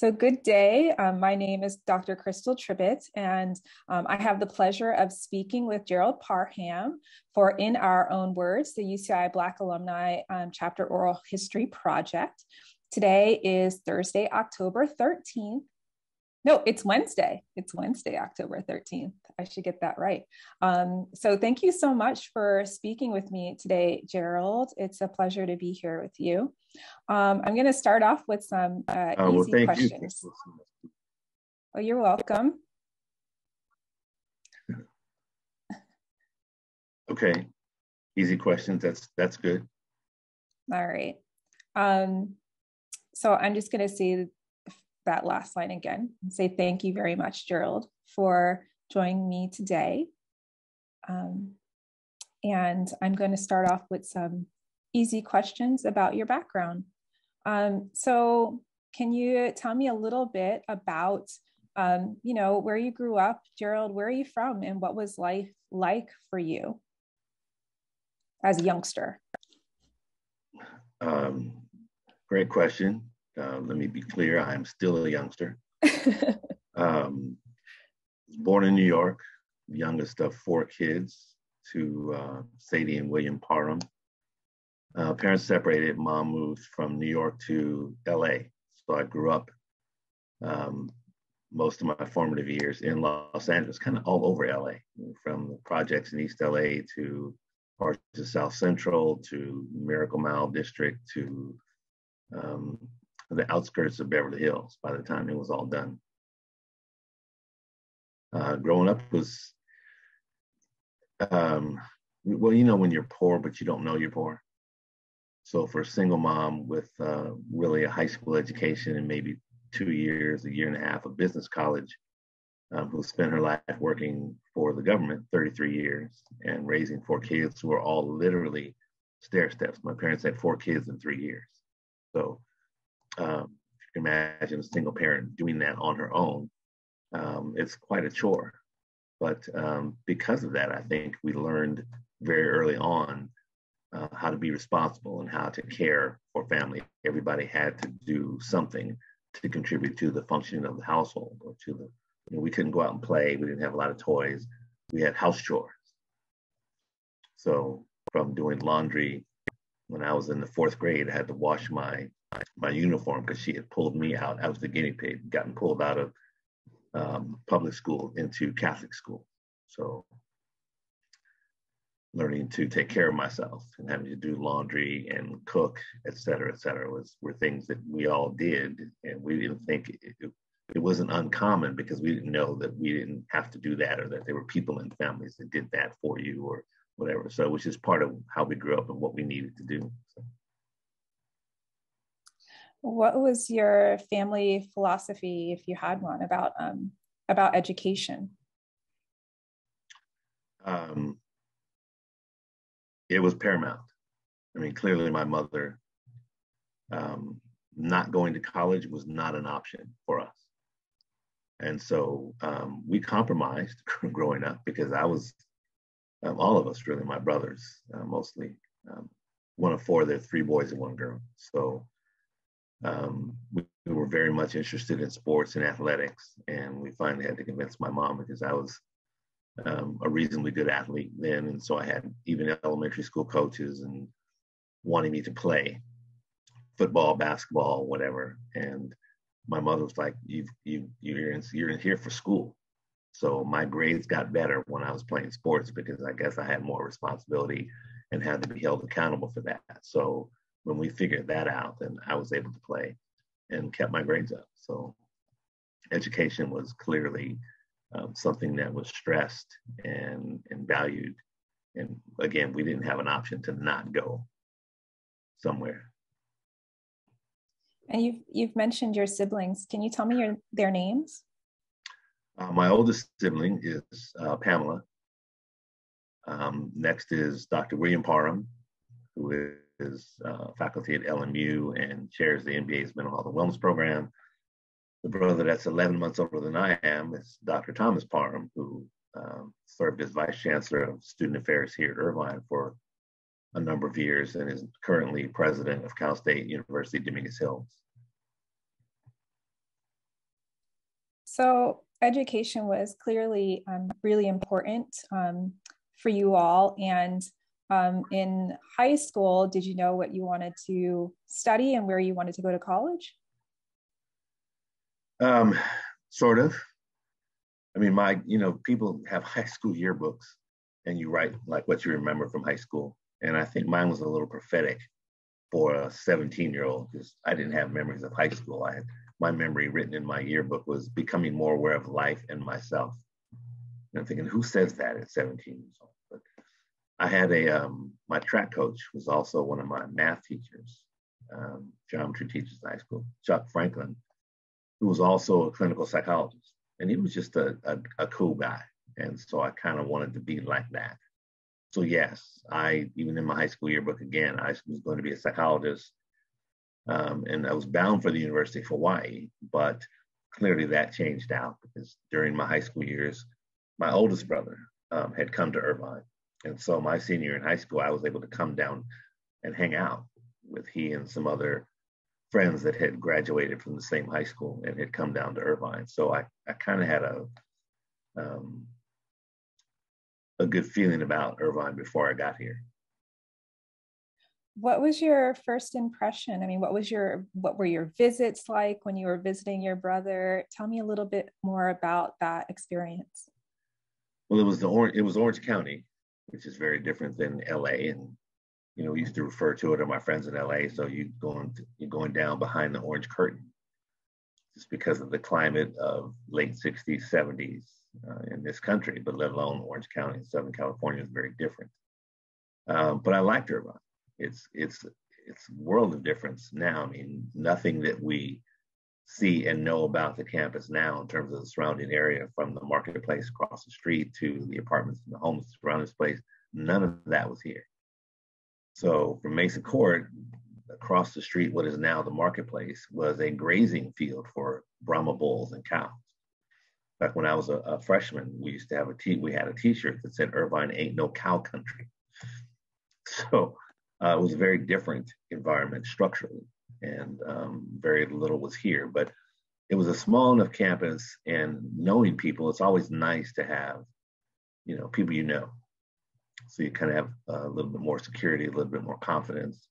So, good day. Um, my name is Dr. Crystal Tribbett, and um, I have the pleasure of speaking with Gerald Parham for In Our Own Words, the UCI Black Alumni um, Chapter Oral History Project. Today is Thursday, October 13th. No, it's Wednesday. It's Wednesday, October 13th. I should get that right. Um, so, thank you so much for speaking with me today, Gerald. It's a pleasure to be here with you. Um, I'm going to start off with some uh, uh, easy well, questions. You. Oh, you're welcome. Okay, easy questions. That's that's good. All right. Um, so I'm just going to say that last line again and say thank you very much, Gerald, for joining me today. Um, and I'm going to start off with some easy questions about your background. Um, so, can you tell me a little bit about, um, you know, where you grew up, Gerald? Where are you from, and what was life like for you as a youngster? Um, great question. Uh, let me be clear: I am still a youngster. um, born in New York, youngest of four kids to uh, Sadie and William Parham. Uh, parents separated. Mom moved from New York to LA. So I grew up um, most of my formative years in Los Angeles, kind of all over LA, from the projects in East LA to parts of South Central to Miracle Mile District to um, the outskirts of Beverly Hills by the time it was all done. Uh, growing up was, um, well, you know, when you're poor, but you don't know you're poor. So for a single mom with uh, really a high school education and maybe two years, a year and a half of business college, um, who spent her life working for the government 33 years and raising four kids who are all literally stair steps. My parents had four kids in three years. So um, if you can imagine a single parent doing that on her own, um, it's quite a chore. But um, because of that, I think we learned very early on uh, how to be responsible and how to care for family. Everybody had to do something to contribute to the functioning of the household or to the, you know, we couldn't go out and play. We didn't have a lot of toys. We had house chores. So from doing laundry when I was in the fourth grade, I had to wash my my uniform because she had pulled me out. I was the guinea pig, gotten pulled out of um, public school into Catholic school. So learning to take care of myself and having to do laundry and cook, et cetera, et cetera, was were things that we all did, and we didn't think it, it wasn't uncommon because we didn't know that we didn't have to do that or that there were people in families that did that for you or whatever. So, which is part of how we grew up and what we needed to do. So. What was your family philosophy, if you had one, about um, about education? Um, it was paramount. I mean, clearly, my mother um, not going to college was not an option for us. And so um, we compromised growing up because I was, um, all of us really, my brothers uh, mostly, um, one of four, there are three boys and one girl. So um, we, we, were very much interested in sports and athletics. And we finally had to convince my mom because I was um, a reasonably good athlete then, and so I had even elementary school coaches and wanting me to play football, basketball, whatever. And my mother was like, "You you you're in, you're in here for school." So my grades got better when I was playing sports because I guess I had more responsibility and had to be held accountable for that. So when we figured that out, then I was able to play and kept my grades up. So education was clearly um, something that was stressed and, and valued. And again, we didn't have an option to not go somewhere. And you've you've mentioned your siblings. Can you tell me your their names? Uh, my oldest sibling is uh, Pamela. Um, next is Dr. William Parham, who is uh, faculty at LMU and chairs the NBA's mental health and wellness program the brother that's 11 months older than I am is Dr. Thomas Parham, who um, served as vice chancellor of student affairs here at Irvine for a number of years and is currently president of Cal State University Dominguez Hills. So, education was clearly um, really important um, for you all. And um, in high school, did you know what you wanted to study and where you wanted to go to college? Um, sort of. I mean, my, you know, people have high school yearbooks and you write like what you remember from high school. And I think mine was a little prophetic for a 17 year old because I didn't have memories of high school. I had my memory written in my yearbook was becoming more aware of life and myself. And I'm thinking, who says that at 17 years old? I had a, um, my track coach was also one of my math teachers, um, geometry teachers in high school, Chuck Franklin, who was also a clinical psychologist. And he was just a, a, a cool guy. And so I kind of wanted to be like that. So yes, I, even in my high school yearbook again, I was going to be a psychologist um, and I was bound for the University of Hawaii, but clearly that changed out because during my high school years, my oldest brother um, had come to Irvine. And so my senior in high school, I was able to come down and hang out with he and some other friends that had graduated from the same high school and had come down to Irvine. So I, I kind of had a um, a good feeling about Irvine before I got here. What was your first impression? I mean what was your what were your visits like when you were visiting your brother? Tell me a little bit more about that experience. Well it was the orange it was orange county which is very different than la and you know we used to refer to it to my friends in la so you going to, you're going down behind the orange curtain just because of the climate of late 60s 70s uh, in this country but let alone orange county southern california is very different. Um, but i liked irvine. It's it's it's world of difference now. I mean, nothing that we see and know about the campus now in terms of the surrounding area, from the marketplace across the street to the apartments and the homes surrounding this place, none of that was here. So from Mesa Court, across the street, what is now the marketplace, was a grazing field for Brahma bulls and cows. Back when I was a, a freshman, we used to have a t we had a T-shirt that said "Irvine ain't no cow country." So uh, it was a very different environment structurally, and um, very little was here. But it was a small enough campus, and knowing people, it's always nice to have, you know, people you know. So you kind of have a little bit more security, a little bit more confidence,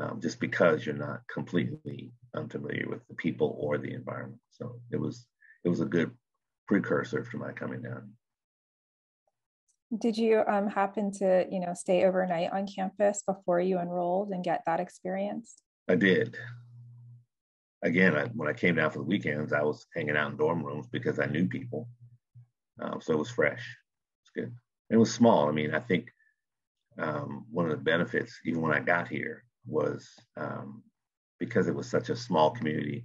um, just because you're not completely unfamiliar with the people or the environment. So it was it was a good precursor to my coming down. Did you um, happen to, you know, stay overnight on campus before you enrolled and get that experience? I did. Again, I, when I came down for the weekends, I was hanging out in dorm rooms because I knew people. Um, so it was fresh. It's good. It was small. I mean, I think um, one of the benefits, even when I got here, was um, because it was such a small community,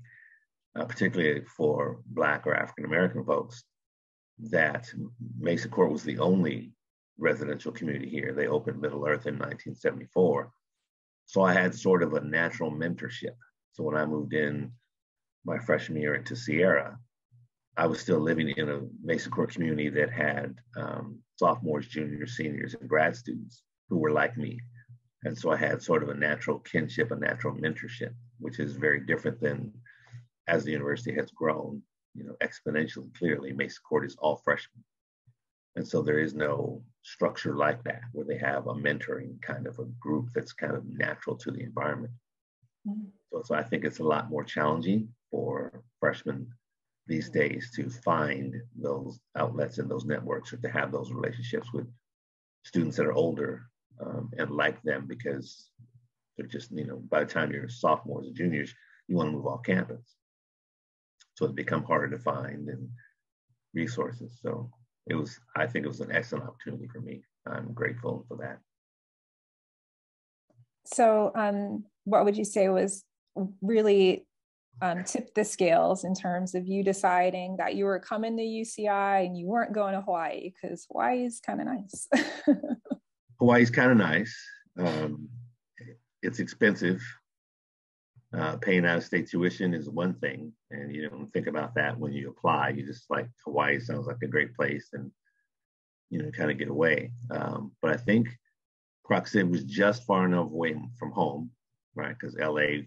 uh, particularly for Black or African American folks, that Mesa Court was the only residential community here. They opened Middle Earth in 1974. So I had sort of a natural mentorship. So when I moved in my freshman year into Sierra, I was still living in a Mesa Court community that had um, sophomores, juniors, seniors, and grad students who were like me. And so I had sort of a natural kinship, a natural mentorship, which is very different than as the university has grown you know, exponentially clearly, Mesa Court is all freshmen. And so there is no structure like that where they have a mentoring kind of a group that's kind of natural to the environment. Mm-hmm. So, so I think it's a lot more challenging for freshmen these days to find those outlets and those networks or to have those relationships with students that are older um, and like them because they're just, you know, by the time you're sophomores and juniors, you want to move off campus so it become harder to find and resources. So it was, I think it was an excellent opportunity for me. I'm grateful for that. So, um, what would you say was really um, tipped the scales in terms of you deciding that you were coming to UCI and you weren't going to Hawaii because Hawaii is kind of nice. Hawaii is kind of nice. Um, it's expensive uh, paying out of state tuition is one thing, and you don't think about that when you apply. You just like Hawaii sounds like a great place, and you know, kind of get away. Um, but I think proximity was just far enough away from home, right? Because LA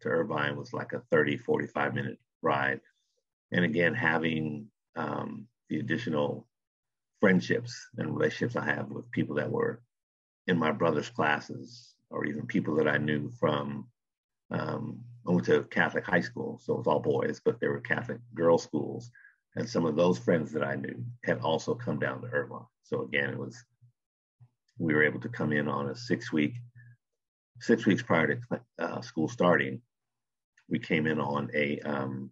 to Irvine was like a 30, 45 minute ride. and again, having um, the additional friendships and relationships I have with people that were in my brother's classes, or even people that I knew from. Um, I went to Catholic high school, so it was all boys, but there were Catholic girls' schools, and some of those friends that I knew had also come down to Irvine. So again, it was we were able to come in on a six-week, six weeks prior to uh, school starting. We came in on a um,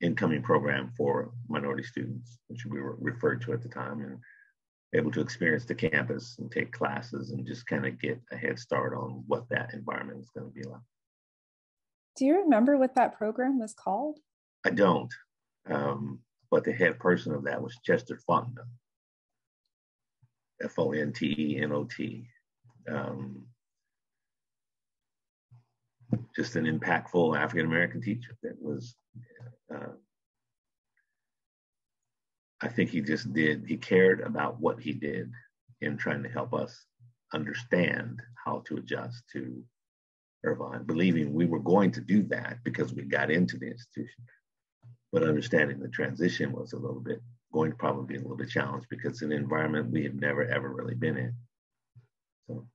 incoming program for minority students, which we were referred to at the time, and able to experience the campus and take classes and just kind of get a head start on what that environment is going to be like. Do you remember what that program was called? I don't, um, but the head person of that was Chester Fontenot, F O N T E N O T. Um, just an impactful African American teacher that was uh, I think he just did, he cared about what he did in trying to help us understand how to adjust to Irvine, believing we were going to do that because we got into the institution. But understanding the transition was a little bit going to probably be a little bit challenged because it's an environment we had never ever really been in. So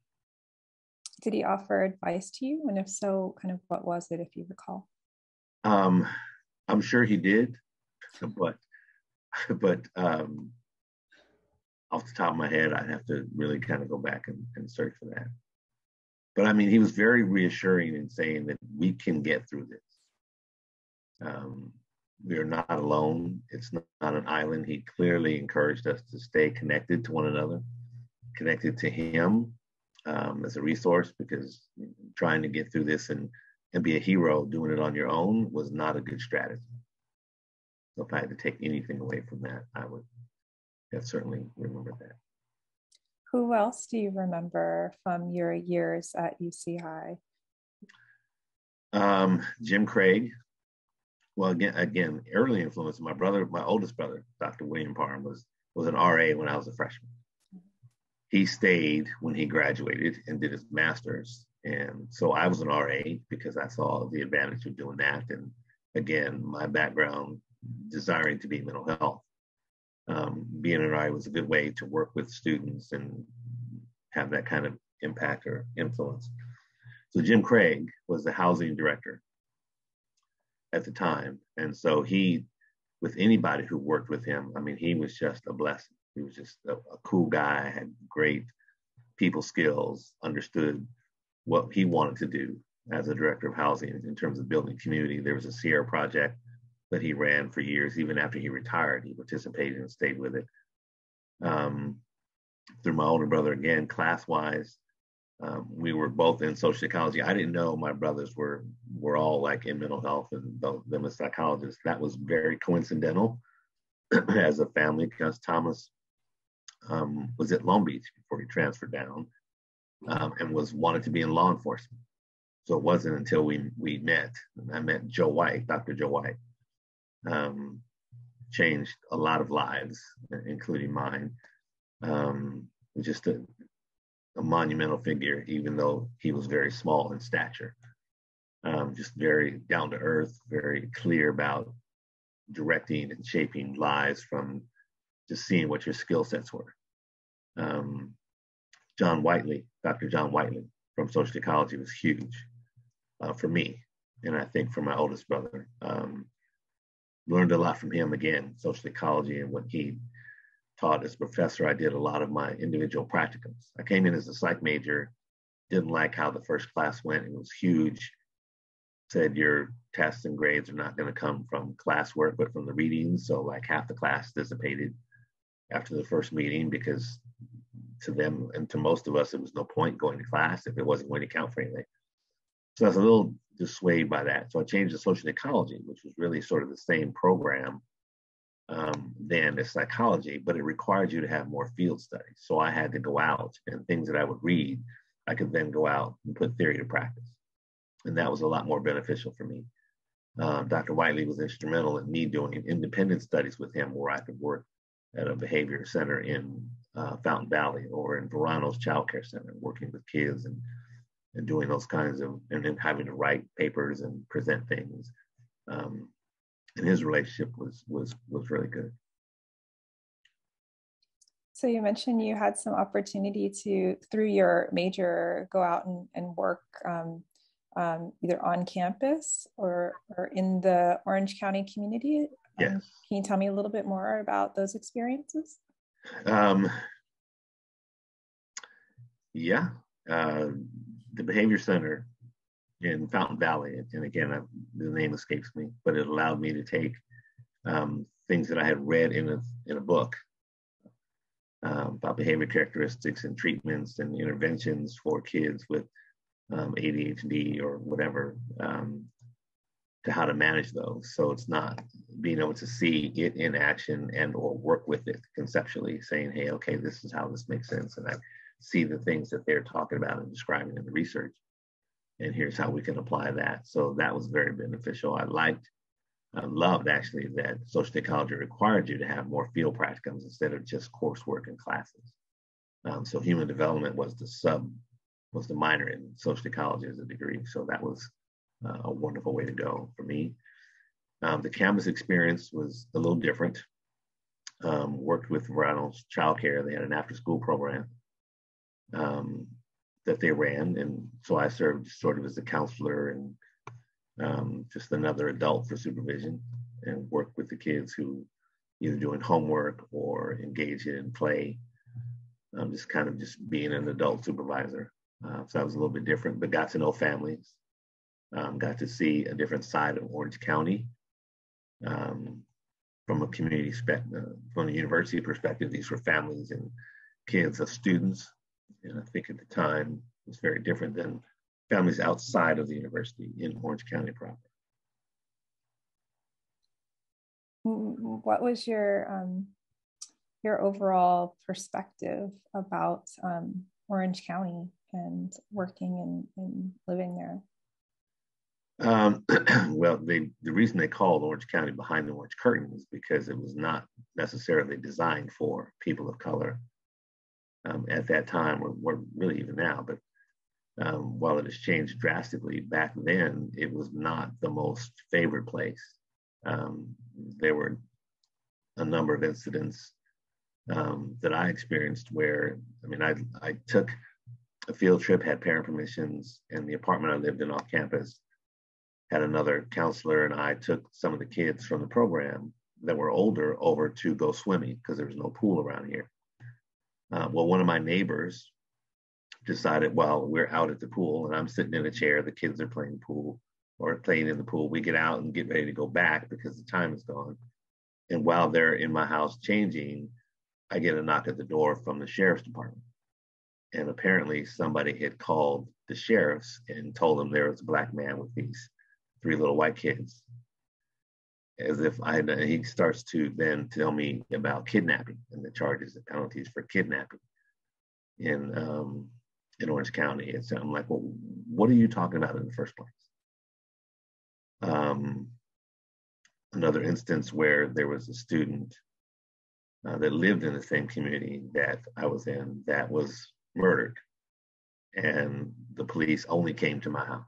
did he offer advice to you? And if so, kind of what was it if you recall? Um, I'm sure he did, but but um, off the top of my head, I'd have to really kind of go back and, and search for that. But I mean, he was very reassuring in saying that we can get through this. Um, we are not alone. It's not, not an island. He clearly encouraged us to stay connected to one another, connected to him um, as a resource, because trying to get through this and and be a hero doing it on your own was not a good strategy. So if I had to take anything away from that, I would have certainly remember that. Who else do you remember from your years at UCI? Um, Jim Craig. Well, again, again, early influence. My brother, my oldest brother, Dr. William Parham, was was an RA when I was a freshman. He stayed when he graduated and did his master's and so I was an RA because I saw the advantage of doing that. And again, my background desiring to be mental health. Um, RA was a good way to work with students and have that kind of impact or influence. So Jim Craig was the housing director at the time. And so he, with anybody who worked with him, I mean, he was just a blessing. He was just a, a cool guy, had great people skills, understood what he wanted to do as a director of housing in terms of building community. There was a Sierra project that he ran for years. Even after he retired, he participated and stayed with it. Um, through my older brother, again, class wise, um, we were both in social psychology. I didn't know my brothers were were all like in mental health and them as psychologists. That was very coincidental as a family because Thomas um, was at Long Beach before he transferred down um, and was wanted to be in law enforcement. So it wasn't until we we met, and I met Joe White, Dr. Joe White, um, changed a lot of lives, including mine. Um, just a, a, monumental figure, even though he was very small in stature. Um, just very down to earth, very clear about directing and shaping lives from just seeing what your skill sets were. Um, John Whiteley, Dr. John Whiteley from social ecology was huge uh, for me, and I think for my oldest brother. Um, learned a lot from him again, social ecology and what he taught as professor. I did a lot of my individual practicums. I came in as a psych major, didn't like how the first class went. It was huge. Said your tests and grades are not going to come from classwork, but from the readings. So like half the class dissipated after the first meeting because to them and to most of us, it was no point going to class if it wasn't going to count for anything. So I was a little dissuaded by that. So I changed to social ecology, which was really sort of the same program um, than the psychology, but it required you to have more field studies. So I had to go out and things that I would read, I could then go out and put theory to practice. And that was a lot more beneficial for me. Um, Dr. Whiteley was instrumental in me doing independent studies with him where I could work at a behavior center in uh, Fountain Valley or in Verano's Child Care Center, working with kids and, and doing those kinds of, and then having to write papers and present things. Um, and his relationship was was was really good. So you mentioned you had some opportunity to, through your major, go out and, and work um, um, either on campus or, or in the Orange County community. Yes. Um, can you tell me a little bit more about those experiences? Um, yeah, uh, the Behavior Center in Fountain Valley, and again, I, the name escapes me, but it allowed me to take um, things that I had read in a in a book um, about behavior characteristics and treatments and interventions for kids with um, ADHD or whatever um, to how to manage those. So it's not being able to see it in action and or work with it conceptually, saying, "Hey, okay, this is how this makes sense," and I see the things that they're talking about and describing in the research, and here's how we can apply that. So that was very beneficial. I liked I loved actually that social psychology required you to have more field practicums instead of just coursework and classes. Um, so human development was the sub, was the minor in social psychology as a degree. So that was uh, a wonderful way to go for me. Um, the campus experience was a little different. Um, worked with Verano's Childcare. They had an after school program um, that they ran. And so I served sort of as a counselor and um, just another adult for supervision and work with the kids who either doing homework or engage in play. Um, just kind of just being an adult supervisor. Uh, so that was a little bit different, but got to know families, um, got to see a different side of Orange County. Um, from a community spe- uh, from a university perspective, these were families and kids of students. And I think at the time it was very different than families outside of the university in Orange County proper. What was your um, your overall perspective about um, Orange County and working and, and living there? Um, well, they, the reason they called Orange County behind the orange curtain is because it was not necessarily designed for people of color um, at that time, or, or, really even now. But um, while it has changed drastically, back then it was not the most favored place. Um, there were a number of incidents um, that I experienced where, I mean, I, I took a field trip, had parent permissions, and the apartment I lived in off campus had another counselor, and I took some of the kids from the program that were older over to go swimming because there was no pool around here. Uh, well, one of my neighbors decided while we're out at the pool and I'm sitting in a chair, the kids are playing pool or playing in the pool. We get out and get ready to go back because the time is gone. And while they're in my house changing, I get a knock at the door from the sheriff's department. And apparently somebody had called the sheriffs and told them there was a black man with these three little white kids. As if I he starts to then tell me about kidnapping and the charges and penalties for kidnapping. And um, in Orange County. It's I'm like, well, what are you talking about in the first place? Um, another instance where there was a student uh, that lived in the same community that I was in that was murdered, and the police only came to my house.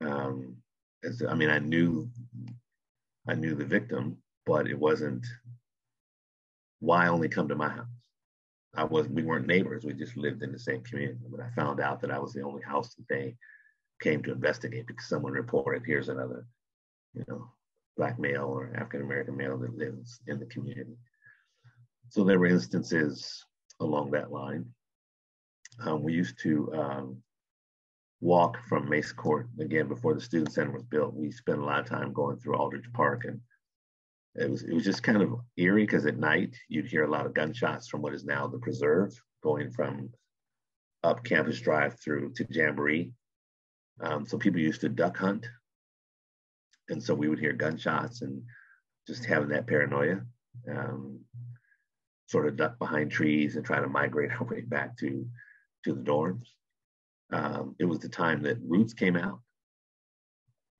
Um, I mean, I knew I knew the victim, but it wasn't why only come to my house. I was we weren't neighbors. We just lived in the same community. But I found out that I was the only house that they came to investigate because someone reported here's another, you know, black male or African American male that lives in the community. So there were instances along that line. Um, we used to um, walk from Mesa Court again before the student center was built. We spent a lot of time going through Aldrich Park and it was it was just kind of eerie because at night you'd hear a lot of gunshots from what is now the preserve going from up campus drive through to jamboree um, so people used to duck hunt and so we would hear gunshots and just having that paranoia um, sort of duck behind trees and try to migrate our way back to to the dorms um, it was the time that roots came out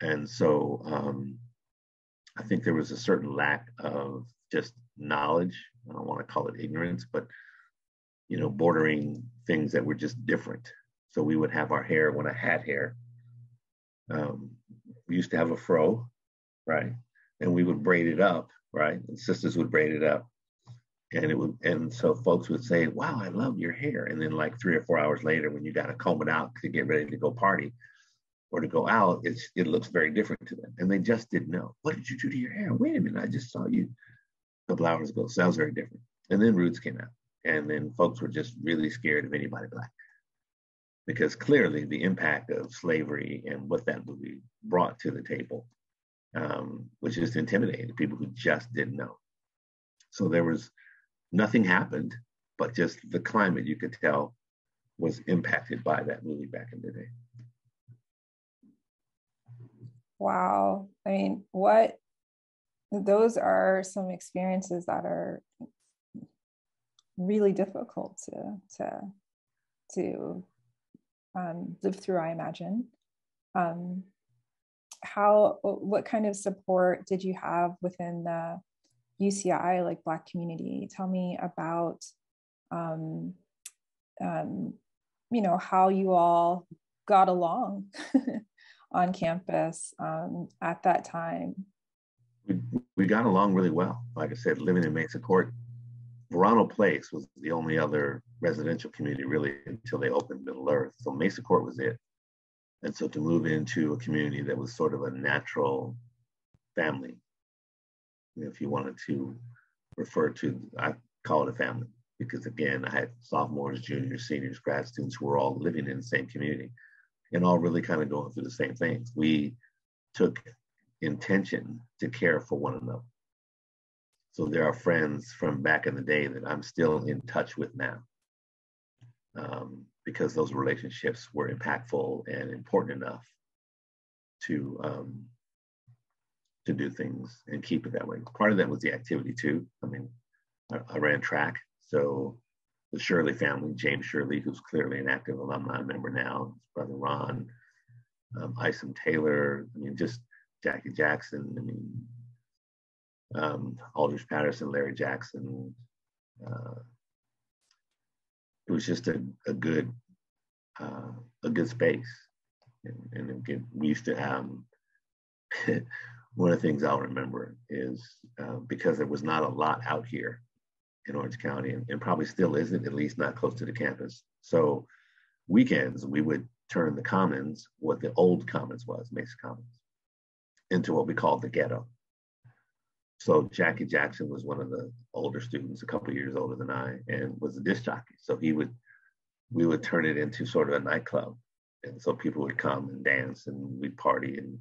and so um, I think there was a certain lack of just knowledge. I don't want to call it ignorance, but you know, bordering things that were just different. So we would have our hair when I had hair. Um, we used to have a fro, right? And we would braid it up, right? And sisters would braid it up. And it would, and so folks would say, Wow, I love your hair. And then like three or four hours later, when you got to comb it out to get ready to go party or to go out, it's it looks very different to them. And they just didn't know. What did you do to your hair? Wait a minute, I just saw you a couple hours ago. sounds very different. And then Roots came out. And then folks were just really scared of anybody black because clearly the impact of slavery and what that movie brought to the table um, was just intimidating to people who just didn't know. So there was nothing happened, but just the climate you could tell was impacted by that movie back in the day. Wow. I mean, what those are some experiences that are really difficult to to to um, live through, I imagine. Um, how, what kind of support did you have within the UCI, like Black community? Tell me about, um, um, you know, how you all got along on campus um, at that time. We, we got along really well. Like I said, living in Mesa Court, Verano Place was the only other residential community really until they opened Middle Earth. So Mesa Court was it. And so to move into a community that was sort of a natural family, if you wanted to refer to, I call it a family because again, I had sophomores, juniors, seniors, grad students who were all living in the same community and all really kind of going through the same things. We took intention to care for one another. So there are friends from back in the day that I'm still in touch with now um, because those relationships were impactful and important enough to um, to do things and keep it that way. Part of that was the activity too. I mean, I, I ran track, so the Shirley family, James Shirley, who's clearly an active alumni member now, his brother Ron, um, Isom Taylor, I mean, just Jackie Jackson, I mean, um, Aldridge Patterson, Larry Jackson, uh, it was just a, a good uh, a good space. And, and again, we used to have one of the things I'll remember is uh, because there was not a lot out here in Orange County, and, and, probably still isn't, at least not close to the campus. So weekends we would turn the commons, what the old commons was, Mesa Commons, into what we called the ghetto. So Jackie Jackson was one of the older students, a couple years older than I, and was a disc jockey. So he would, we would turn it into sort of a nightclub, and so people would come and dance, and we'd party and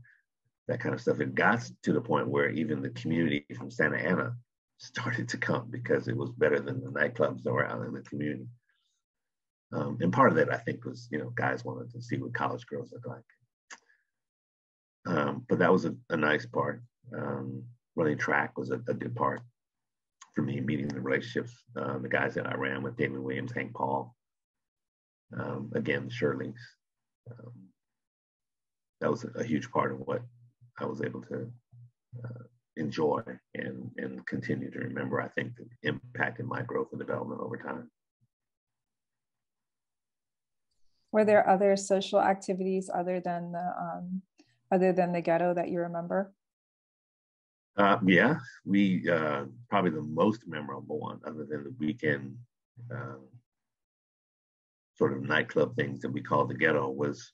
that kind of stuff. It got to the point where even the community from Santa Ana started to come because it was better than the nightclubs that were out in the community. Um, and part of that, I think, was you know guys wanted to see what college girls look like. Um, but that was a, a nice part. Um, running track was a, a good part for me, meeting the relationships, uh, the guys that I ran with, Damon Williams, Hank Paul, um, again, Shirley's. Um, that was a, a, huge part of what I was able to uh, enjoy and, and continue to remember, I think, the impact in my growth and development over time. Were there other social activities other than the um, other than the ghetto that you remember? Uh, yeah, we uh, probably the most memorable one, other than the weekend uh, sort of nightclub things that we call the ghetto, was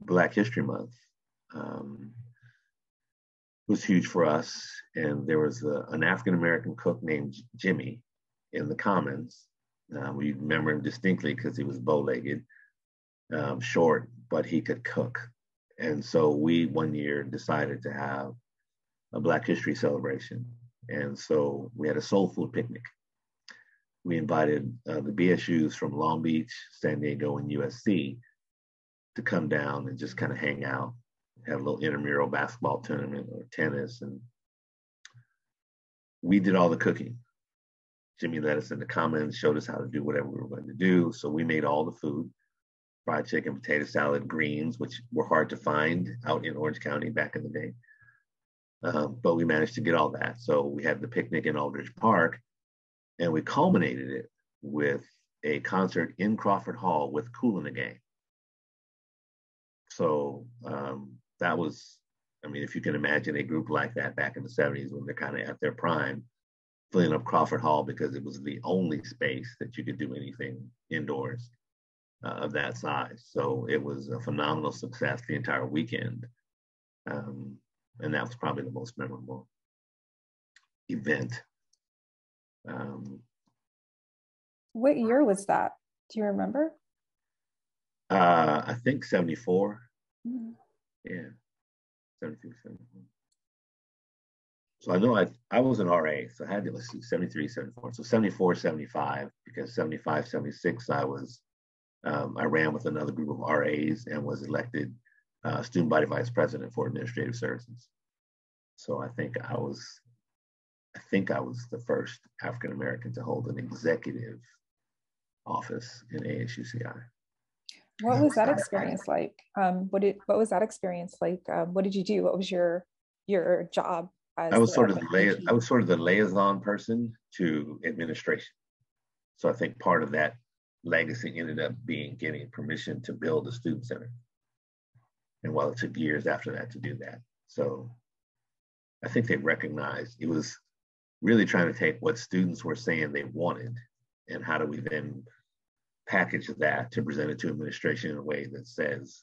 Black History Month. Um, was huge for us, and there was a, an African American cook named Jimmy in the Commons. Uh, we remember him distinctly because he was bow-legged, um, short, but he could cook. And so we one year decided to have a Black History celebration. And so we had a soul food picnic. We invited uh, the BSUs from Long Beach, San Diego, and USC to come down and just kind of hang out, have a little intramural basketball tournament or tennis. And we did all the cooking. Jimmy let us in the Commons, showed us how to do whatever we were going to do. So we made all the food fried chicken, potato salad, greens, which were hard to find out in Orange County back in the day. Um, but we managed to get all that. So we had the picnic in Aldrich Park, and we culminated it with a concert in Crawford Hall with Kool and the Gang. So um, that was I mean, if you can imagine a group like that back in the 70s when they're kind of at their prime, filling up Crawford Hall because it was the only space that you could do anything indoors uh, of that size. So it was a phenomenal success the entire weekend. Um, and that was probably the most memorable event. Um, what year was that? Do you remember? Uh, I think 74. Mm-hmm. Yeah, 73, 74. So I know I, I was an RA, so I had to, let's see, 73, 74. So 74, 75, because 75, 76, I was, um, I ran with another group of RAs and was elected uh, student body vice president for administrative services. So I think I was, I think I was the first African American to hold an executive office in ASUCI. What was that experience like? Um, what did what was that experience like? Um, what did you do? What was your your job? I was sort of the lia- I was sort of the liaison person to administration. So I think part of that legacy ended up being getting permission to build a student center. And while it took years after that to do that. So I think they recognized it was really trying to take what students were saying they wanted and how do we then package that to present it to administration in a way that says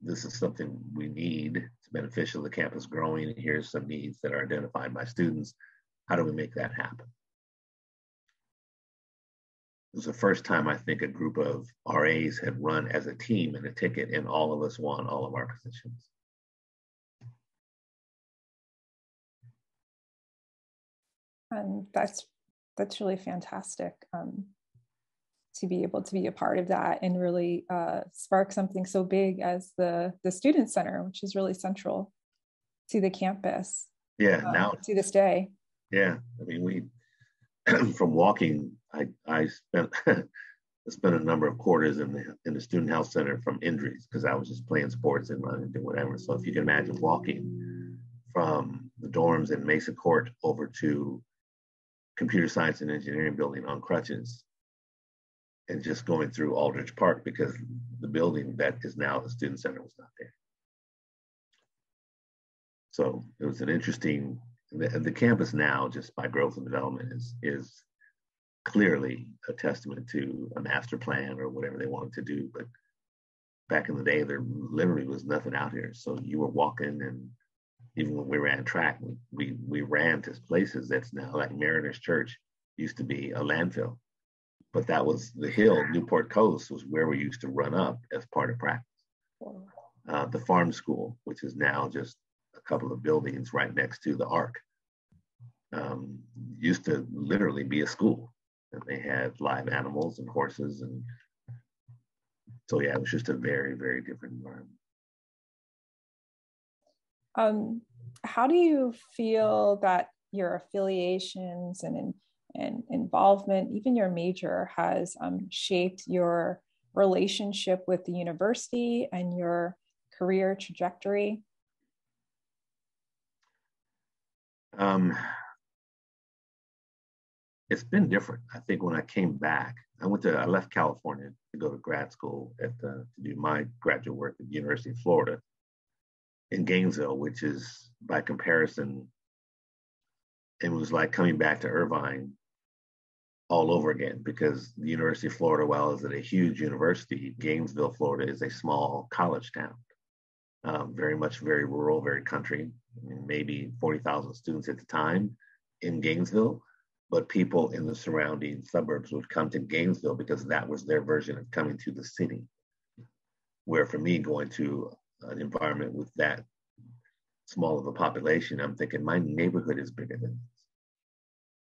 this is something we need. It's beneficial. The campus growing. And here's some needs that are identified by students. How do we make that happen? It was the first time I think a group of RAs had run as a team in a ticket, and all of us won all of our positions. And that's that's really fantastic. Um, to be able to be a part of that and really uh, spark something so big as the the student center which is really central to the campus yeah um, now to this day yeah i mean we from walking i i spent I spent a number of quarters in the in the student health center from injuries because I was just playing sports and running and whatever. So if you can imagine walking from the dorms in Mesa Court over to computer science and engineering building on crutches and just going through Aldrich Park because the building that is now the student center was not there. So it was an interesting, the, the campus now, just by growth and development, is is clearly a testament to a master plan or whatever they wanted to do. But back in the day, there literally was nothing out here. So you were walking, and even when we ran track, we we, we ran to places that's now like Mariners Church used to be a landfill but that was the hill, Newport Coast, was where we used to run up as part of practice. Uh, the farm school, which is now just a couple of buildings right next to the Ark, um, used to literally be a school. And they had live animals and horses. And so, yeah, it was just a very, very different environment. Um, how do you feel that your affiliations and and involvement, even your major, has um, shaped your relationship with the university and your career trajectory? Um, it's been different. I think when I came back, I went to I left California to go to grad school at the, to do my graduate work at the University of Florida in Gainesville, which is by comparison, it was like coming back to Irvine all over again because the University of Florida, while is a huge university, Gainesville, Florida is a small college town. Um, very much very rural, very country, maybe 40,000 students at the time in Gainesville, but people in the surrounding suburbs would come to Gainesville because that was their version of coming to the city. Where for me, going to an environment with that small of a population, I'm thinking my neighborhood is bigger than.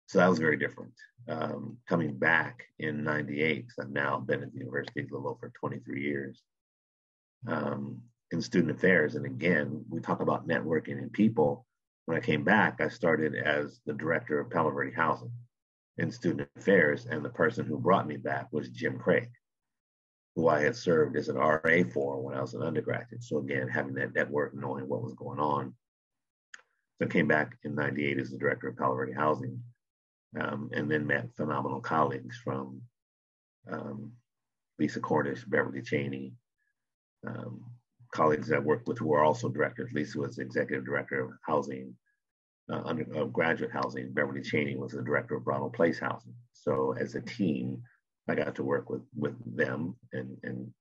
So that was very different um, coming back in 98, I've now been at the university of little for 23 years um, in student affairs. And again, we talk about networking and people. When I came back, I started as the director of Palo Verde Housing in student affairs. And the person who brought me back was Jim Craig, who I had served as an RA for when I was an undergraduate. So again, having that network, knowing what was going on. So I came back in 98 as the director of Palo Verde Housing um, and then met phenomenal colleagues from um, Lisa Cornish, Beverly Cheney, um, colleagues that I worked with who are also directors. Lisa was executive director of housing, uh, undergraduate uh, housing. Beverly Cheney was the director of Verano Place Housing. So as a team, I got to work with with them and and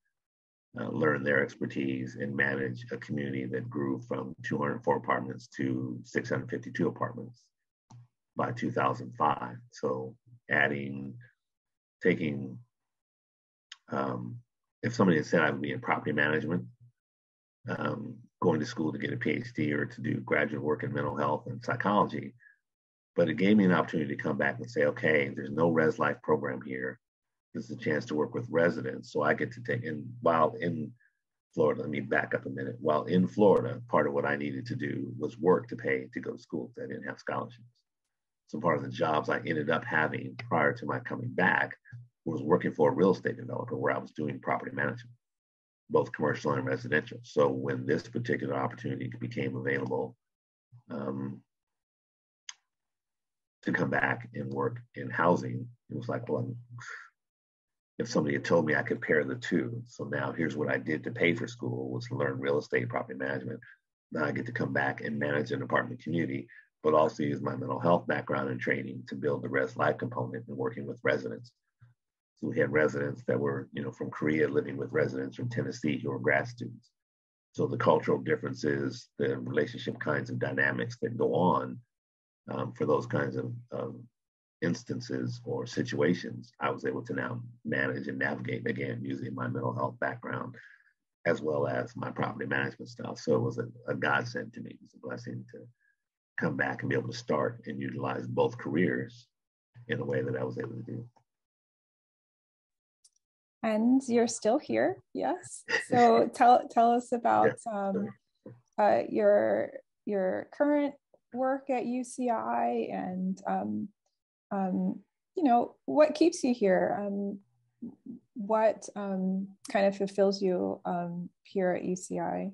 uh, learn their expertise and manage a community that grew from 204 apartments to 652 apartments by 2005. So adding, taking, um, if somebody had said I would be in property management, um, going to school to get a PhD or to do graduate work in mental health and psychology, but it gave me an opportunity to come back and say, okay, there's no Res Life program here. This is a chance to work with residents. So I get to take, and while in Florida, let me back up a minute. While in Florida, part of what I needed to do was work to pay to go to school. I didn't have scholarships. So part of the jobs I ended up having prior to my coming back was working for a real estate developer where I was doing property management, both commercial and residential. So when this particular opportunity became available um, to come back and work in housing, it was like, well, if somebody had told me I could pair the two. So now here's what I did to pay for school was learn real estate property management. Now I get to come back and manage an apartment community, but also use my mental health background and training to build the res life component and working with residents. So we had residents that were, you know, from Korea living with residents from Tennessee who were grad students. So the cultural differences, the relationship kinds of dynamics that go on um, for those kinds of um, instances or situations, I was able to now manage and navigate again using my mental health background as well as my property management stuff. So it was a, a godsend to me. It was a blessing to come back and be able to start and utilize both careers in a way that I was able to do. And you're still here, yes. So tell tell us about um, uh, your your current work at UCI and um, um, you know, what keeps you here? Um, what um, kind of fulfills you um, here at UCI?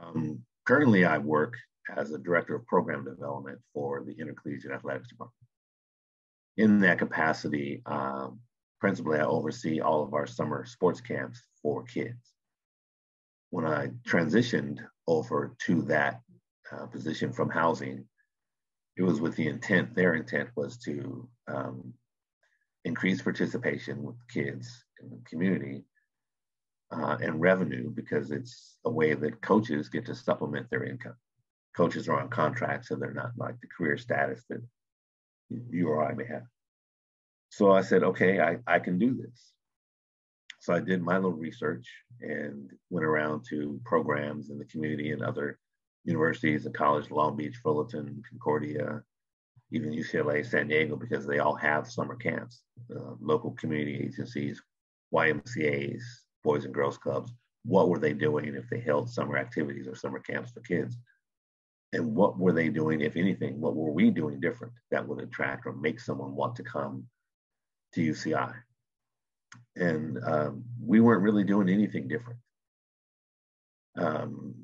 Um, currently, I work as a director of program development for the Intercollegiate Athletics Department. In that capacity, um, principally, I oversee all of our summer sports camps for kids. When I transitioned over to that uh, position from housing, it was with the intent, their intent was to um, increase participation with kids in the community uh, and revenue because it's a way that coaches get to supplement their income. Coaches are on contract, so they're not like the career status that you or I may have. So I said, okay, I, I can do this. So I did my little research and went around to programs in the community and other universities and college, Long Beach, Fullerton, Concordia, even UCLA, San Diego, because they all have summer camps, uh, local community agencies, YMCA's, Boys and Girls Clubs. What were they doing if they held summer activities or summer camps for kids? And what were they doing, if anything? What were we doing different that would attract or make someone want to come to UCI? And um, we weren't really doing anything different. Um,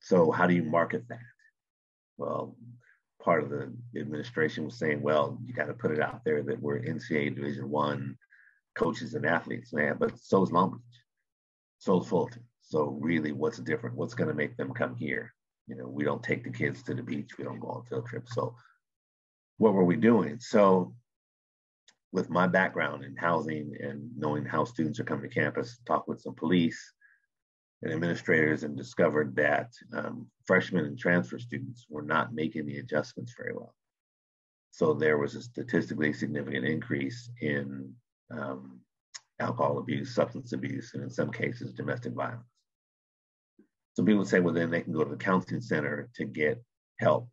so how do you market that? Well, part of the administration was saying, well, you got to put it out there that we're NCAA Division One coaches and athletes, man. But so is Long Beach, so is Fulton. So really, what's different? What's going to make them come here? You know, we don't take the kids to the beach. We don't go on field trips. So what were we doing? So with my background in housing and knowing how students are coming to campus, talk with some police, and administrators and discovered that um, freshmen and transfer students were not making the adjustments very well. So there was a statistically significant increase in um, alcohol abuse, substance abuse, and in some cases, domestic violence. Some people say, well, then they can go to the counseling center to get help.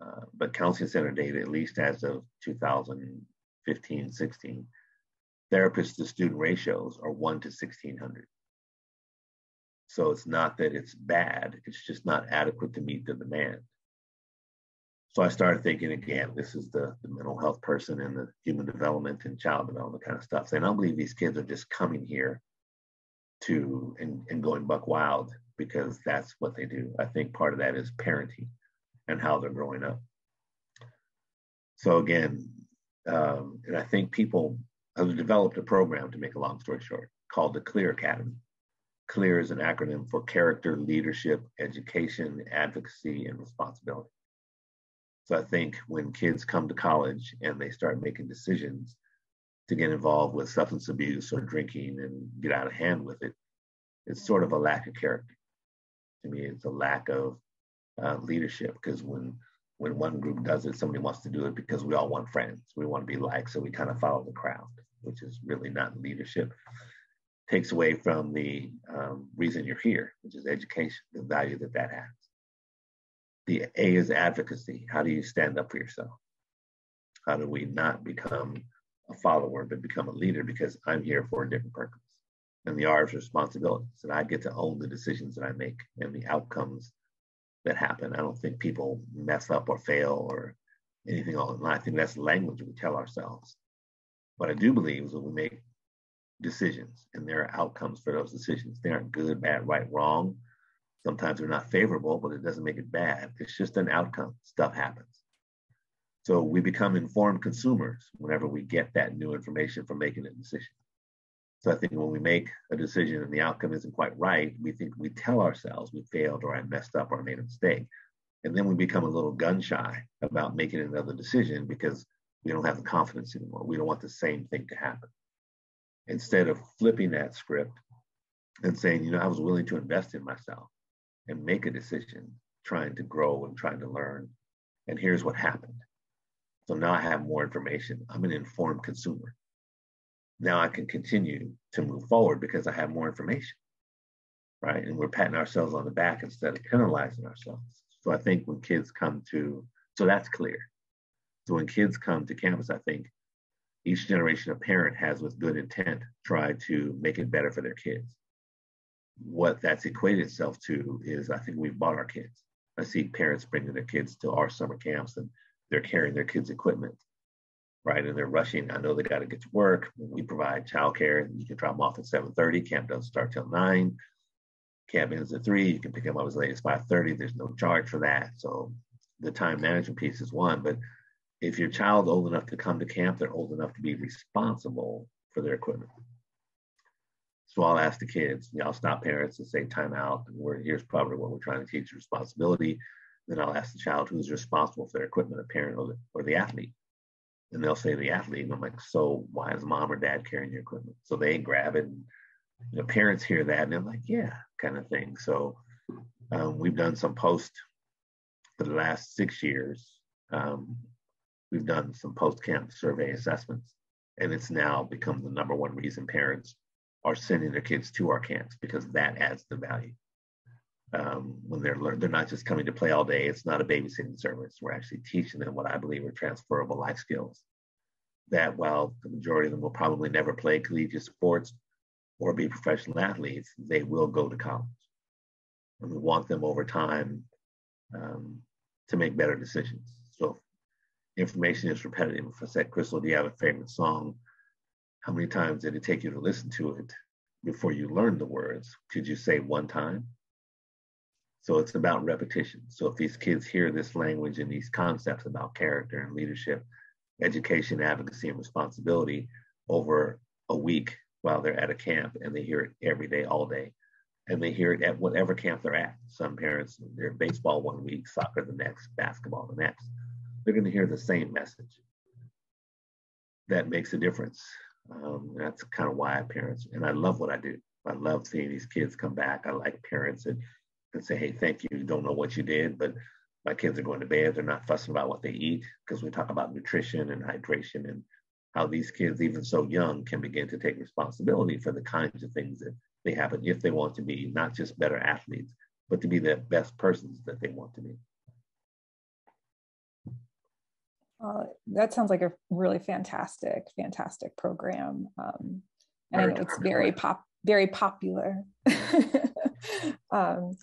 Uh, but counseling center data, at least as of 2015 16, therapist to student ratios are 1 to 1600. So it's not that it's bad, it's just not adequate to meet the demand. So I started thinking again, this is the, the mental health person and the human development and child development kind of stuff. I don't believe these kids are just coming here to and, and going buck wild because that's what they do. I think part of that is parenting and how they're growing up. So again, um, and I think people have developed a program to make a long story short called the Clear Academy CLEAR is an acronym for character, leadership, education, advocacy, and responsibility. So I think when kids come to college and they start making decisions to get involved with substance abuse or drinking and get out of hand with it, it's sort of a lack of character. To me, it's a lack of uh, leadership because when when one group does it, somebody wants to do it because we all want friends. We want to be liked, so we kind of follow the crowd, which is really not leadership. Takes away from the um, reason you're here, which is education, the value that that has. The A is advocacy. How do you stand up for yourself? How do we not become a follower, but become a leader because I'm here for a different purpose? And the R is responsibility. So I get to own the decisions that I make and the outcomes that happen. I don't think people mess up or fail or anything on I think that's language we tell ourselves. What I do believe is when we make decisions and there are outcomes for those decisions. They aren't good, bad, right, wrong. Sometimes they're not favorable, but it doesn't make it bad. It's just an outcome. Stuff happens. So we become informed consumers whenever we get that new information from making a decision. So I think when we make a decision and the outcome isn't quite right, we think we tell ourselves we failed or I messed up or I made a mistake. And then we become a little gun shy about making another decision because we don't have the confidence anymore. We don't want the same thing to happen. Instead of flipping that script and saying, you know, I was willing to invest in myself and make a decision, trying to grow and trying to learn. And here's what happened. So now I have more information. I'm an informed consumer now I can continue to move forward because I have more information, right? And we're patting ourselves on the back instead of penalizing ourselves. So I think when kids come to, so that's clear. So when kids come to campus, I think each generation of parent has with good intent tried to make it better for their kids. What that's equated itself to is I think we've bought our kids. I see parents bringing their kids to our summer camps and they're carrying their kids' equipment right? And they're rushing. I know they got to get to work. We provide childcare. You can drop them off at 7:30. Camp doesn't start till nine. Camp ends at three. You can pick them up as late as 5:30. There's no charge for that. So the time management piece is one. But if your child's old enough to come to camp, they're old enough to be responsible for their equipment. So I'll ask the kids, I'll stop parents and say time out. And we're, here's probably what we're trying to teach responsibility. Then I'll ask the child who's responsible for their equipment, a parent or the, or the athlete and they'll say the athlete. And I'm like, so why is mom or dad carrying your equipment? So they grab it. And, know, parents hear that and they're like, yeah, kind of thing. So um, we've done some post for the last six years. Um, we've done some post camp survey assessments, and it's now become the number one reason parents are sending their kids to our camps because that adds the value um, when they're they're not just coming to play all day. It's not a babysitting service. We're actually teaching them what I believe are transferable life skills. That while the majority of them will probably never play collegiate sports or be professional athletes, they will go to college, and we want them over time um, to make better decisions. So, information is repetitive. If I said, "Crystal, do you have a favorite song?" How many times did it take you to listen to it before you learned the words? Could you say one time? So it's about repetition. So if these kids hear this language and these concepts about character and leadership, education, advocacy, and responsibility over a week while they're at a camp and they hear it every day, all day, and they hear it at whatever camp they're at. Some parents, they're baseball one week, soccer the next, basketball the next. They're going to hear the same message. That makes a difference. Um, that's kind of why I parents, and I love what I do. I love seeing these kids come back. I like parents that and say, hey, thank you. Don't know what you did, but my kids are going to bed. They're not fussing about what they eat because we talk about nutrition and hydration and how these kids, even so young, can begin to take responsibility for the kinds of things that they happen if they want to be not just better athletes, but to be the best persons that they want to be. Uh, that sounds like a really fantastic, fantastic program. Um, and I know it's very pop, very popular. um,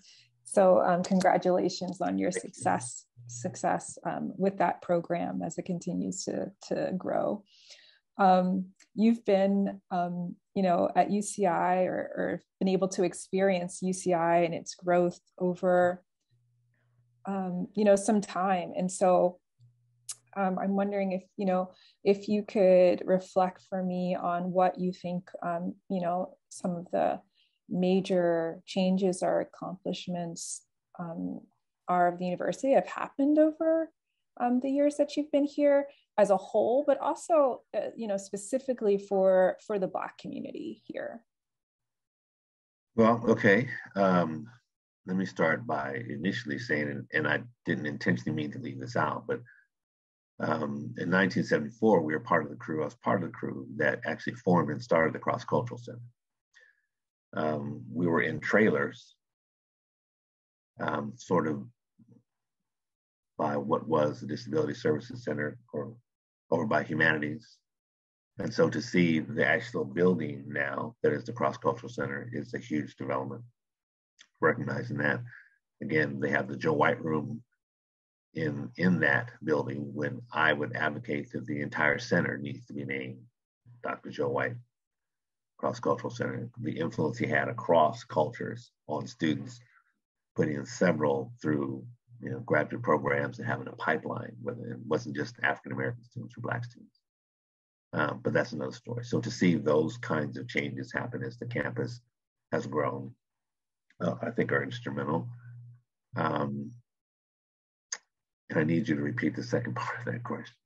so um, congratulations on your success success um, with that program as it continues to, to grow. Um, you've been, um, you know, at UCI or, or, been able to experience UCI and its growth over, um, you know, some time. And so um, I'm wondering if, you know, if you could reflect for me on what you think, you know, some of the major changes or accomplishments um, are of the university have happened over um, the years that you've been here as a whole, but also, uh, you know, specifically for for the Black community here? Well, okay. Um, let me start by initially saying, and, I didn't intentionally mean to leave this out, but um, in 1974, we were part of the crew. I was part of the crew that actually formed and started the Cross Cultural Center. Um, we were in trailers, um, sort of by what was the Disability Services Center or over by Humanities. And so to see the actual building now that is the Cross Cultural Center is a huge development. Recognizing that, again, they have the Joe White Room in in that building. When I would advocate that the entire center needs to be named Dr. Joe White Cross Cultural Center, the influence he had across cultures on students, putting in several through you know, graduate programs and having a pipeline, whether it wasn't just African American students or Black students. Um, but that's another story. So to see those kinds of changes happen as the campus has grown, uh, I think are instrumental. Um, and I need you to repeat the second part of that question.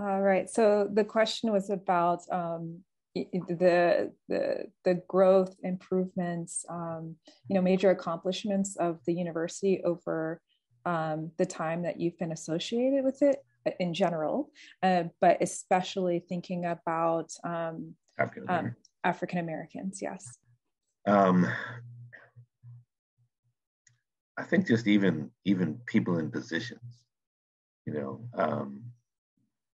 All right. So the question was about um, the the the growth improvements um, you know major accomplishments of the university over um, the time that you've been associated with it uh, in general uh, but especially thinking about um, African Americans yes um, I think just even even people in positions you know um,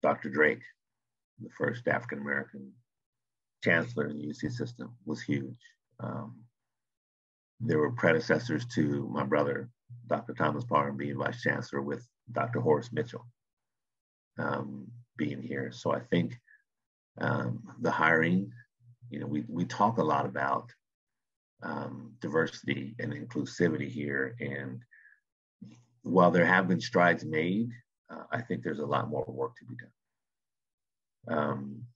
Dr. Drake the first African American chancellor in the UC system was huge. Um, there were predecessors to my brother, Dr. Thomas Parham, being vice chancellor with Dr. Horace Mitchell um, being here. So I think um, the hiring, you know, we, we talk a lot about um, diversity and inclusivity here. And while there have been strides made, uh, I think there's a lot more work to be done.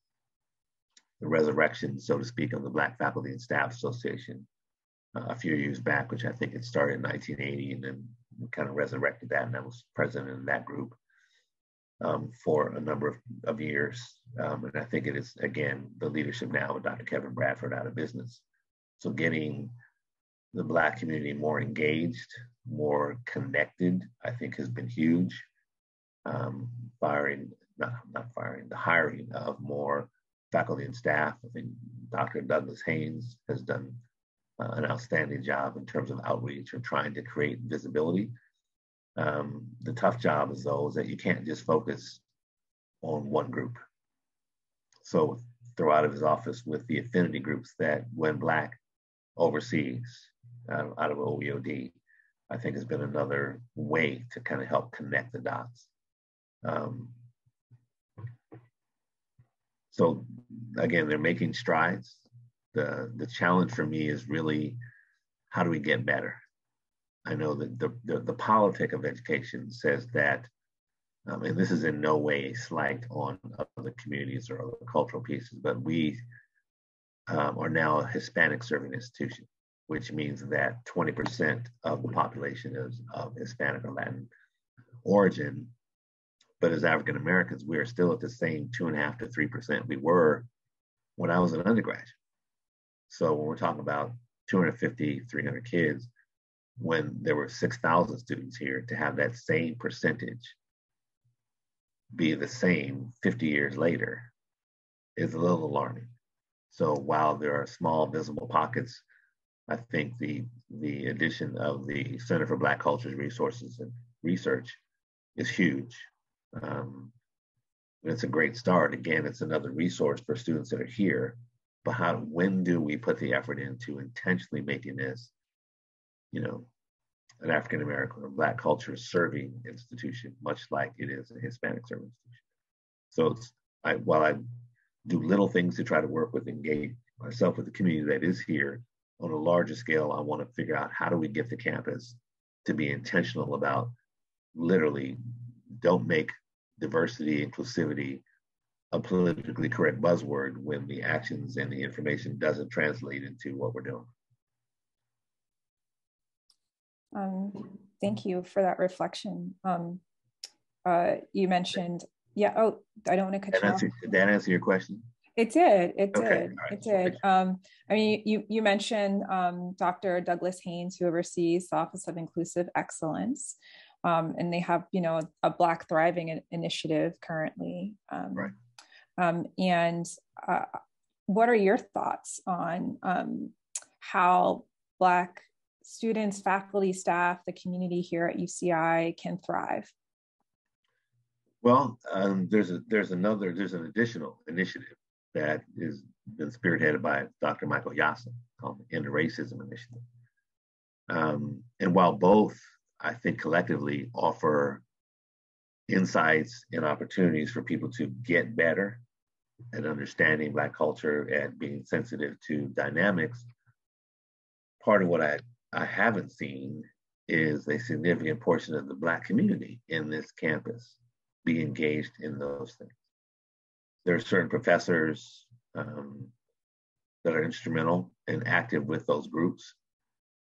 The resurrection, so to speak, of the Black Faculty and Staff Association uh, a few years back, which I think it started in 1980, and then kind of resurrected that, and I was president in that group um, for a number of, of years. Um, and I think it is, again, the leadership now with Dr. Kevin Bradford out of business. So getting the Black community more engaged, more connected, I think has been huge. Um, firing, not, not firing, the hiring of more faculty and staff. I think Dr. Douglas Haynes has done uh, an outstanding job in terms of outreach and trying to create visibility. Um, the tough job is though is that you can't just focus on one group. So throw out of his office with the affinity groups that when Black overseas uh, out of OEOD, I think has been another way to kind of help connect the dots. Um, so again, they're making strides. The, the challenge for me is really how do we get better? I know that the, the, the politic of education says that, um, and this is in no way slight on other communities or other cultural pieces, but we um, are now a Hispanic serving institution, which means that 20% of the population is of Hispanic or Latin origin. But as African Americans, we are still at the same two and a half to three percent we were when I was an undergraduate. So when we're talking about 250, 300 kids, when there were 6,000 students here, to have that same percentage be the same 50 years later is a little alarming. So while there are small visible pockets, I think the the addition of the Center for Black Cultures Resources and Research is huge. Um, it's a great start. Again, it's another resource for students that are here. But how, when do we put the effort into intentionally making this, you know, an African American or Black culture serving institution, much like it is a Hispanic serving institution. So I, while I do little things to try to work with, engage myself with the community that is here, on a larger scale, I want to figure out how do we get the campus to be intentional about literally don't make diversity, inclusivity a politically correct buzzword when the actions and the information doesn't translate into what we're doing. Um, thank you for that reflection. Um, uh, you mentioned, yeah. Oh, I don't want to cut that you answer, off. Did that answer your question? It did. It did. Okay. Right. It did. Um, I mean, you you mentioned um, Dr. Douglas Haynes, who oversees the Office of Inclusive Excellence, um, and they have you know a Black Thriving initiative currently. Um, right. Um, and uh, what are your thoughts on um, how Black students, faculty, staff, the community here at UCI can thrive? Well, um, there's a there's another there's an additional initiative that has been spearheaded by Dr. Michael Yassa called the End Racism Initiative. Um, and while both, I think, collectively offer insights and opportunities for people to get better at understanding Black culture and being sensitive to dynamics, part of what I, I haven't seen is a significant portion of the Black community in this campus be engaged in those things there are certain professors um, that are instrumental and active with those groups.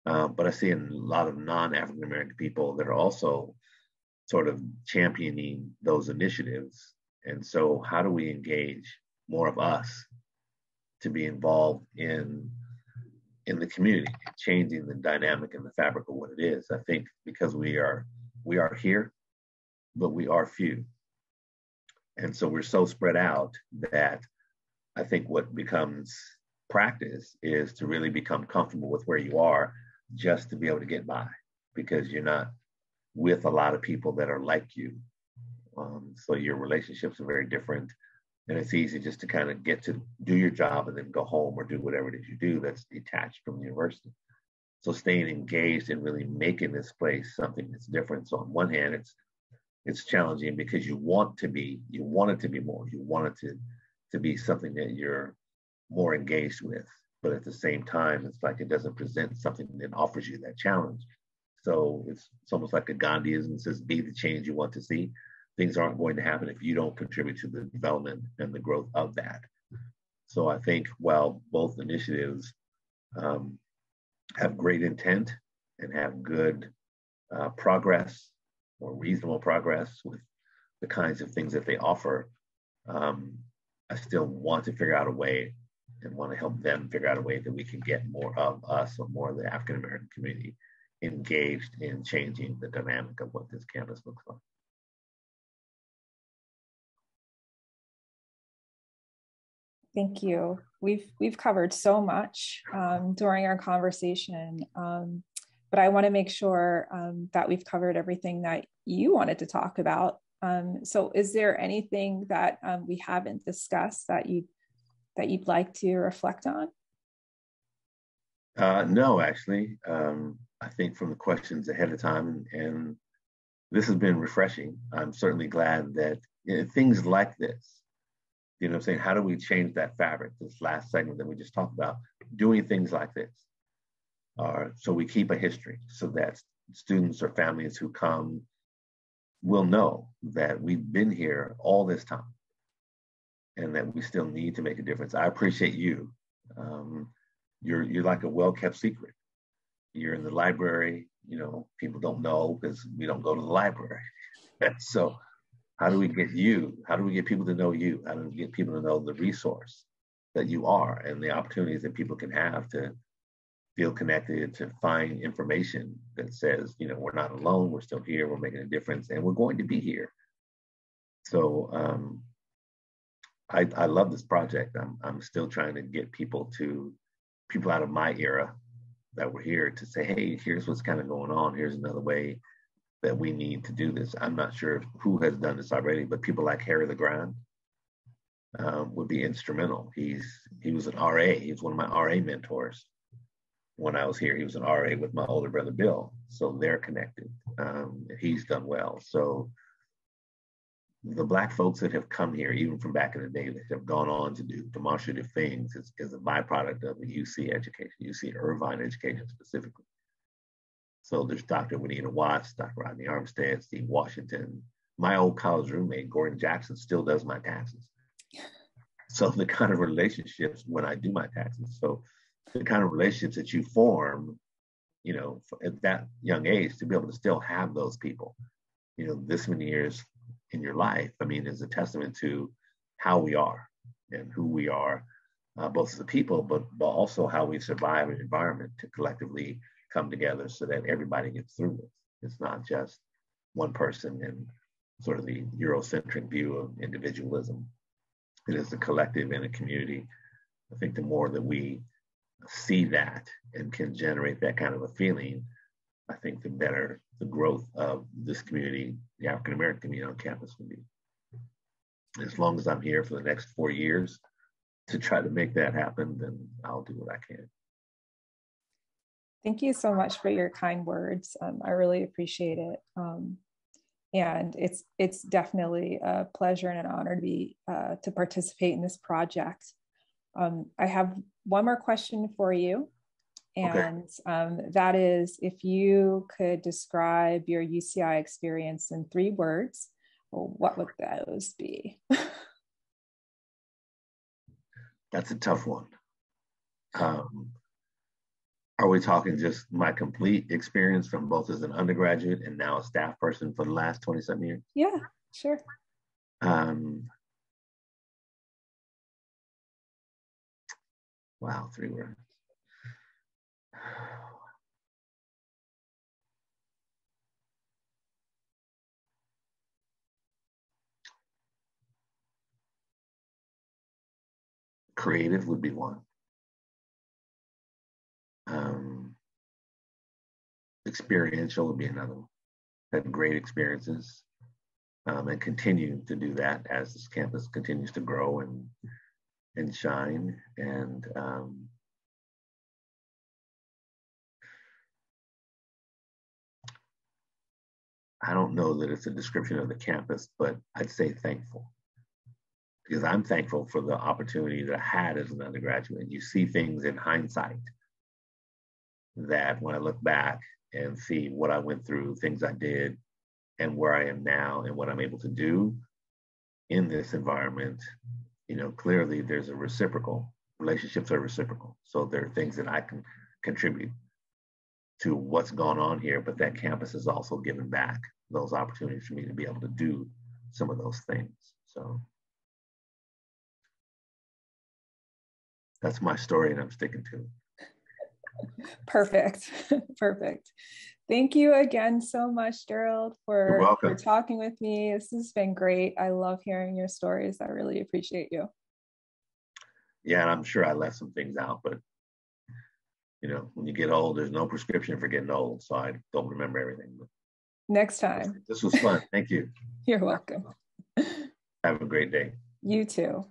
Uh, but I see a lot of non African American people that are also sort of championing those initiatives. And so, how do we engage more of us to be involved in in the community, changing the dynamic and the fabric of what it is? I think because we are we are here, but we are few. And so we're so spread out that I think what becomes practice is to really become comfortable with where you are just to be able to get by because you're not with a lot of people that are like you. Um, so your relationships are very different. And it's easy just to kind of get to do your job and then go home or do whatever it is you do that's detached from the university. So staying engaged and really making this place something that's different. So on one hand, it's it's challenging because you want to be, you want it to be more, you want it to, to be something that you're more engaged with. But at the same time, it's like it doesn't present something that offers you that challenge. So it's, it's almost like a Gandhiism says, be the change you want to see. Things aren't going to happen if you don't contribute to the development and the growth of that. So I think while both initiatives um, have great intent and have good uh, progress or reasonable progress with the kinds of things that they offer, um, I still want to figure out a way and want to help them figure out a way that we can get more of us or more of the African American community engaged in changing the dynamic of what this campus looks like. Thank you. We've we've covered so much um, during our conversation. Um, but I want to make sure um, that we've covered everything that you wanted to talk about. Um, so, is there anything that um, we haven't discussed that you that you'd like to reflect on? Uh, no, actually, um, I think from the questions ahead of time, and, this has been refreshing. I'm certainly glad that you know, things like this, you know, I'm saying, how do we change that fabric? This last segment that we just talked about, doing things like this uh, so we keep a history so that students or families who come will know that we've been here all this time and that we still need to make a difference. I appreciate you. Um, you're you're like a well kept secret. You're in the library. You know, people don't know because we don't go to the library. so, how do we get you? How do we get people to know you? How do we get people to know the resource that you are and the opportunities that people can have to feel connected, to find information that says, you know, we're not alone, we're still here, we're making a difference, and we're going to be here. So um, I, I love this project. I'm, I'm still trying to get people to, people out of my era that were here to say, hey, here's what's kind of going on. Here's another way that we need to do this. I'm not sure who has done this already, but people like Harry LeGrand um, would be instrumental. He's he was an RA. He's one of my RA mentors when I was here, he was an RA with my older brother Bill, so they're connected. Um, he's done well. So the black folks that have come here, even from back in the day, that have gone on to do demonstrative things, is, is a byproduct of the UC education, UC Irvine education specifically. So there's Dr. Juanita Watts, Dr. Rodney Armstead, Steve Washington. My old college roommate, Gordon Jackson, still does my taxes. So the kind of relationships when I do my taxes, so the kind of relationships that you form, you know, at that young age to be able to still have those people, you know, this many years in your life, I mean, is a testament to how we are and who we are, uh, both as a people, but, but also how we survive an environment to collectively come together so that everybody gets through it. It's not just one person and sort of the Eurocentric view of individualism. It is a collective and a community. I think the more that we see that and can generate that kind of a feeling, I think the better the growth of this community, the African American community on campus will be. As long as I'm here for the next four years to try to make that happen, then I'll do what I can. Thank you so much for your kind words. Um, I really appreciate it. Um, and it's it's definitely a pleasure and an honor to be uh, to participate in this project. Um, I have one more question for you, and okay. um, that is if you could describe your UCI experience in three words, what would those be? That's a tough one. Um, are we talking just my complete experience from both as an undergraduate and now a staff person for the last 27 years? Yeah, sure. Um, wow, three words. Creative would be one. Um, experiential would be another one. Had great experiences um, and continue to do that as this campus continues to grow and and shine. And um, I don't know that it's a description of the campus, but I'd say thankful because I'm thankful for the opportunity that I had as an undergraduate. You see things in hindsight that when I look back and see what I went through, things I did, and where I am now, and what I'm able to do in this environment, you know, clearly there's a reciprocal. Relationships are reciprocal. So there are things that I can contribute to what's gone on here, but that campus has also given back those opportunities for me to be able to do some of those things. So that's my story, and I'm sticking to it. Perfect. Perfect. Thank you again so much, Gerald, for, for talking with me. This has been great. I love hearing your stories. I really appreciate you. Yeah, and I'm sure I left some things out, but you know, when you get old, there's no prescription for getting old. So I don't remember everything. Next time. This was fun. Thank you. You're welcome. Have a great day. You too.